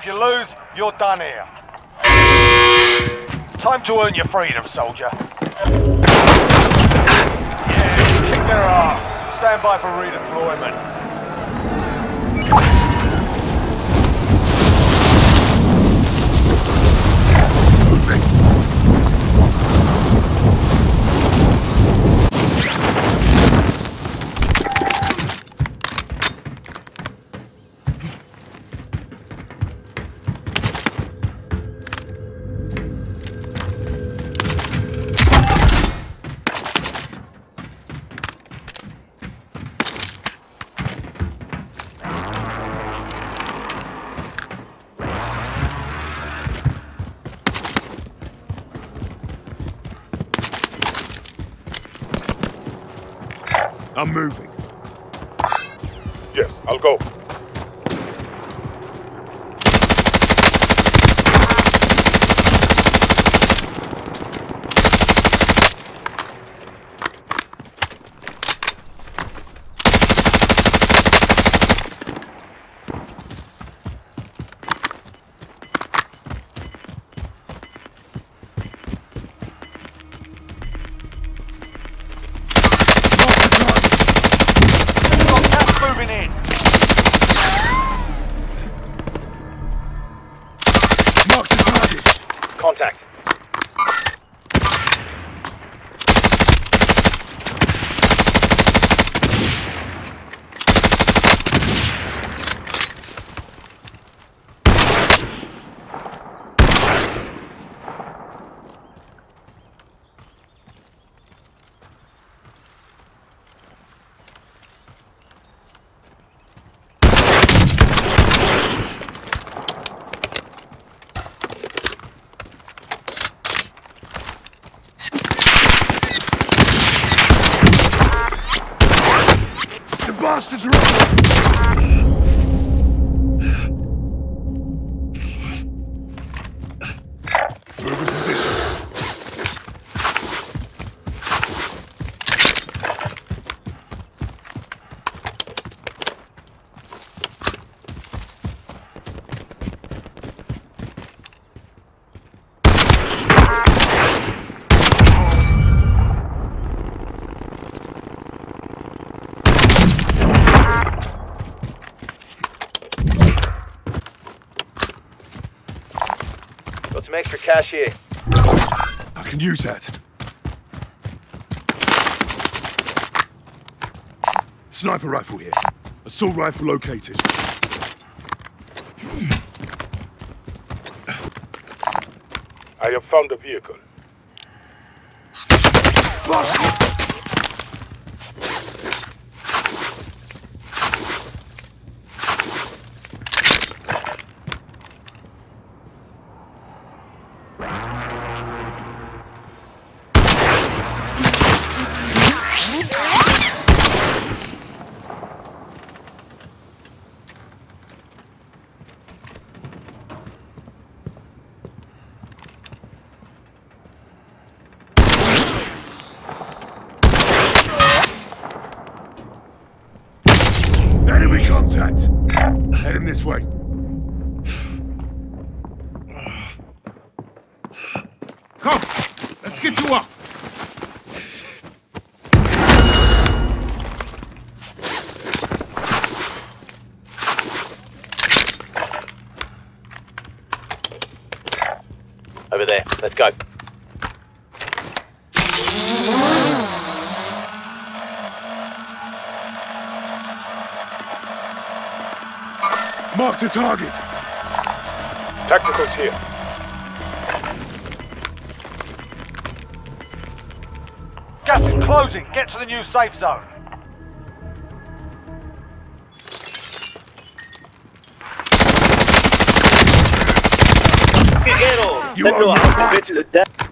if you lose, you're done here. Time to earn your freedom, soldier. Yeah, kick their ass. Stand by for redeployment. I'm moving. Yes, I'll go. Got gas moving in. Mark the target! Contact. The bastards are up! Move in position. Got some extra cash here. I can use that. Sniper rifle here. Assault rifle located. I have found a vehicle. Contact! Heading this way. Come! Let's get you up! Let's go. Marked a target. Tacticals here. Gas is closing. Get to the new safe zone. Guerreros, You send are us not a bit to death.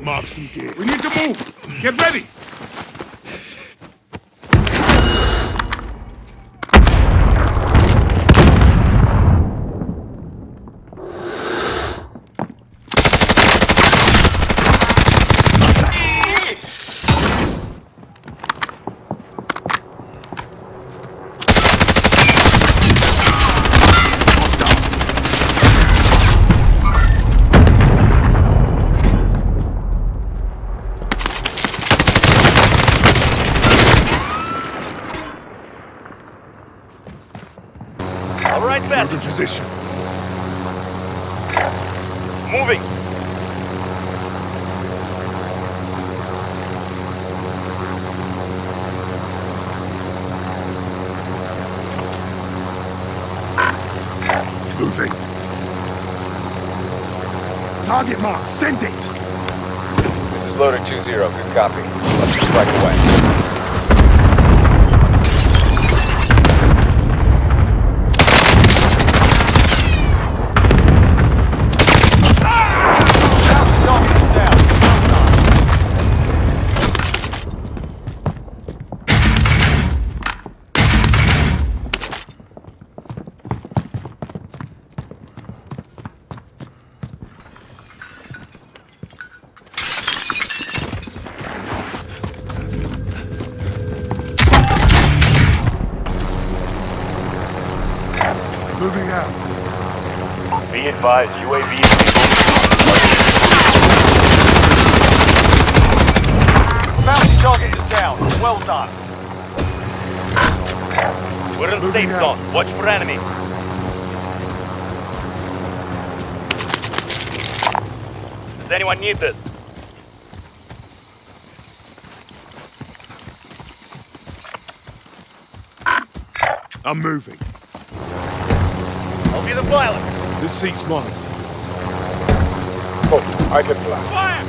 Mark some gear. We need to move. Get ready. Right, fast. in position. Moving. Moving. Target mark. Send it. This is loader 2-0. Good copy. Let's strike away. Well done. We're in safe zone. Watch for enemies. Does anyone need this? I'm moving. I'll be the pilot. This seat's mine. Oh, I can fly.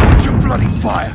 Watch your bloody fire.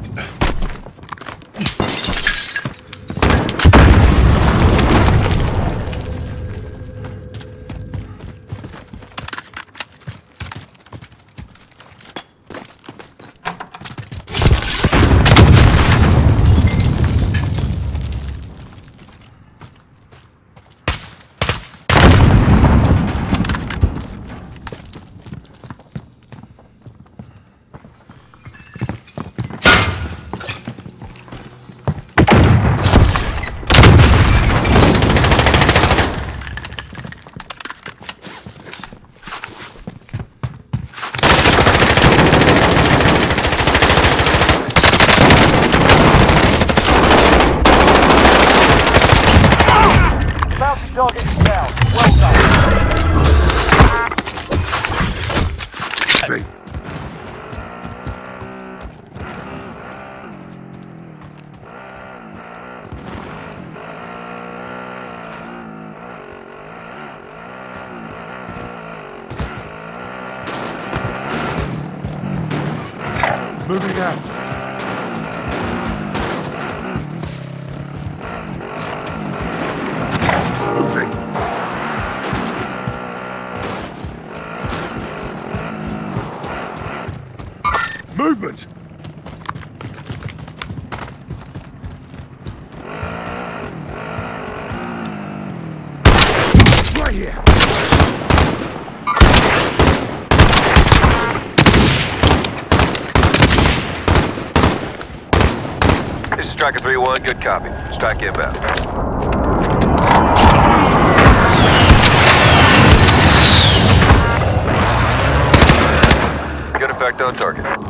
Bounty target Movement! Right here! This is Striker 3-1, good copy. Strike inbound. Good effect on target.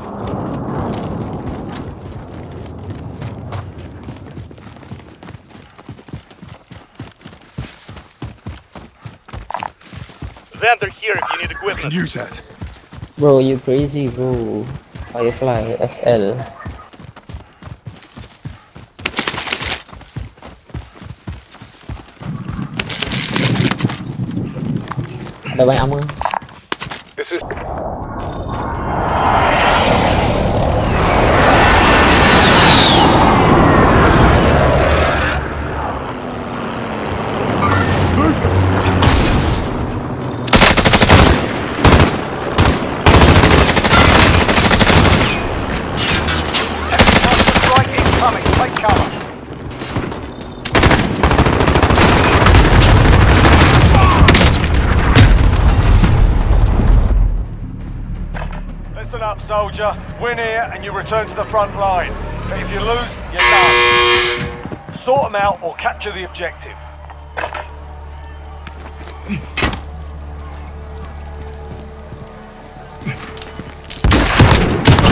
Xander here if you need Can equipment. use that. Bro, you crazy, bro. Firefly SL. Ada banyak ama. This is Movement! Cluster strike incoming. Take cover. Listen up, soldier. Win here and you return to the front line. But if you lose, you're done. Sort them out or capture the objective.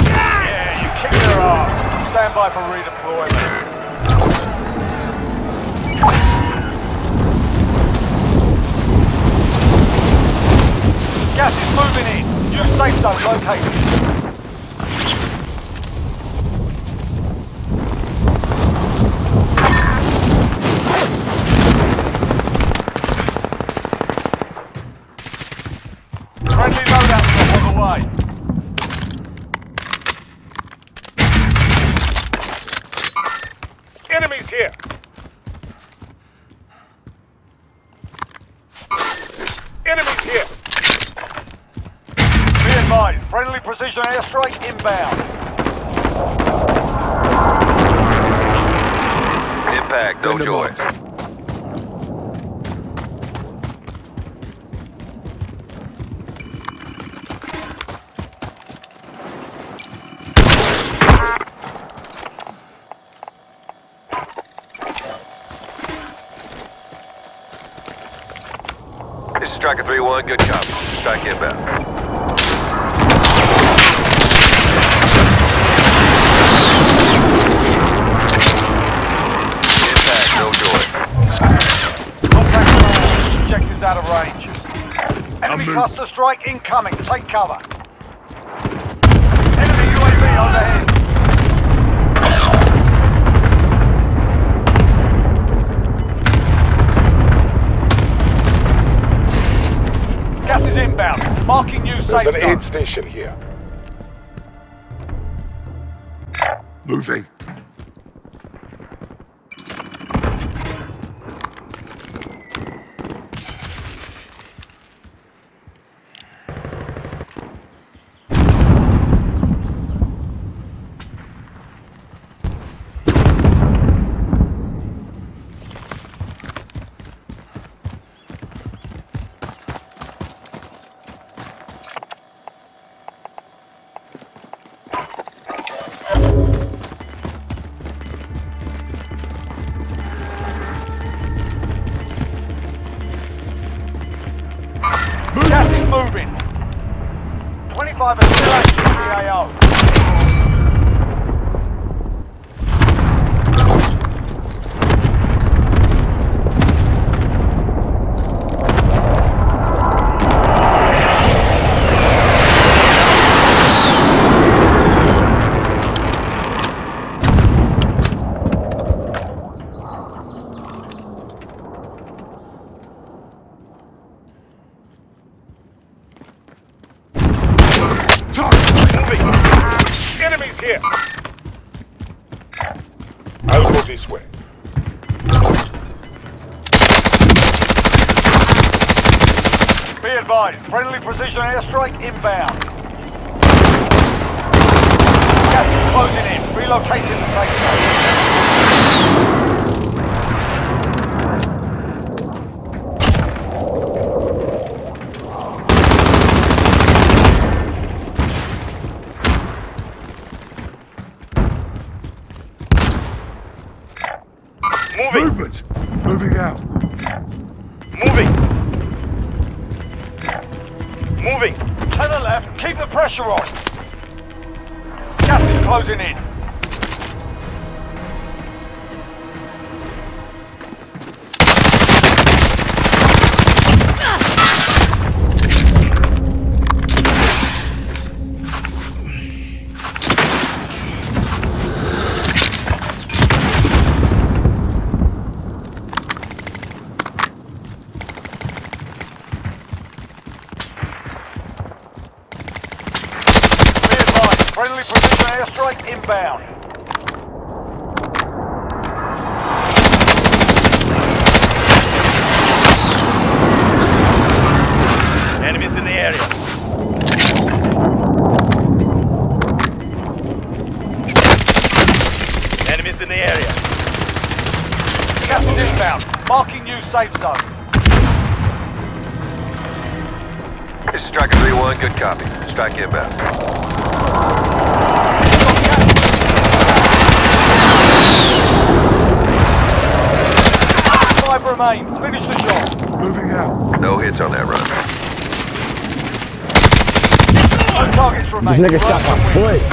Yeah, you kick their ass. Stand by for redeployment. Gas is moving in. New safe zone located. Friendly loadout drop on the way. Enemies here. Enemies here. Be advised, friendly precision airstrike inbound. Impact, no Vendor joy. Striker 3-1, good copy. Strike inbound. Impact, no joy. Contact command. Objectives out of range. Enemy cluster strike incoming. Take cover. Enemy UAV overhead. Gas is inbound. Marking new There's safe an zone. aid station here. Moving. 25 and still active in the AO. Target! Moving. Enemies here. I'll go this way. Be advised, friendly precision airstrike inbound. Gas is closing in. Relocating closing in. Gas is inbound. Marking new safe zone. This is Striker 3-1, good copy. Strike inbound. Five remain. Finish the job. Moving out. No hits on that run. No targets remain. This nigga shot my foot.